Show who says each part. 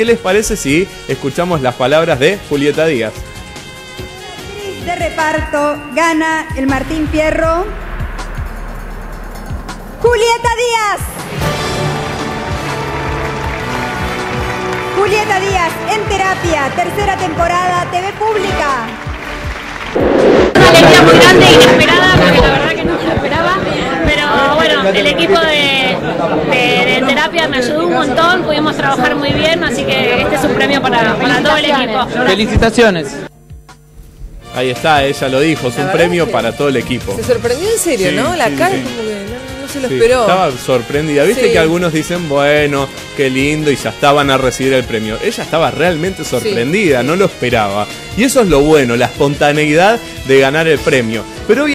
Speaker 1: ¿Qué les parece si escuchamos las palabras de Julieta Díaz?
Speaker 2: de reparto gana el Martín Fierro. Julieta Díaz. Julieta Díaz en terapia, tercera temporada, TV Pública.
Speaker 3: Una alegría muy grande e inesperada, porque la verdad que no se lo esperaba. Pero bueno, el equipo de terapia me ayudó un montón, pudimos trabajar muy bien, así que este es un premio para, para todo el equipo.
Speaker 4: Felicitaciones.
Speaker 1: Ahí está, ella lo dijo, es un premio
Speaker 5: es que
Speaker 1: para todo el equipo.
Speaker 5: Se sorprendió en serio,
Speaker 1: Sí,
Speaker 5: ¿no? La
Speaker 1: sí,
Speaker 5: cara
Speaker 1: sí.
Speaker 5: como que no, no se lo
Speaker 1: Sí,
Speaker 5: esperó.
Speaker 1: Estaba sorprendida. Viste
Speaker 5: Sí.
Speaker 1: que algunos dicen, bueno, qué lindo, y ya estaban a recibir el premio. Ella estaba realmente sorprendida, no lo esperaba. Y eso es lo bueno, la espontaneidad de ganar el premio. Pero